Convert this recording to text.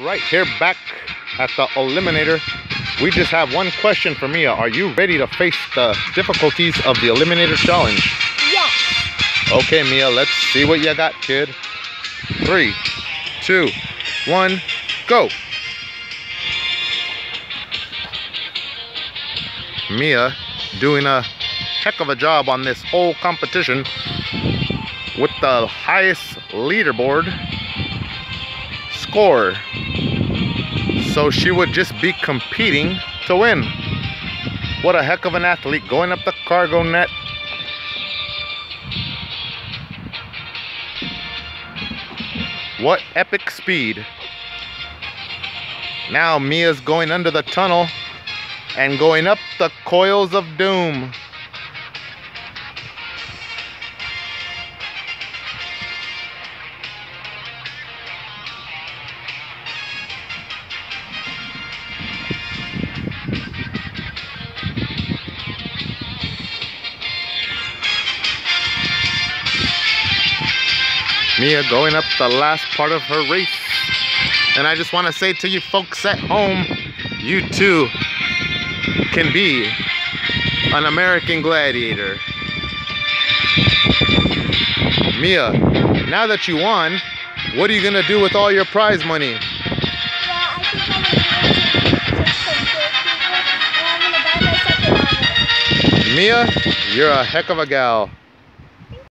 Right here back at the Eliminator. We just have one question for Mia. Are you ready to face the difficulties of the Eliminator Challenge? Yes. Okay, Mia, let's see what you got, kid. Three, two, one, go. Mia doing a heck of a job on this whole competition with the highest leaderboard score. So she would just be competing to win. What a heck of an athlete going up the cargo net. What epic speed. Now Mia's going under the tunnel and going up the coils of doom. Mia going up the last part of her race. And I just want to say to you folks at home, you too can be an American gladiator. Mia, now that you won, what are you going to do with all your prize money? Mia, you're a heck of a gal.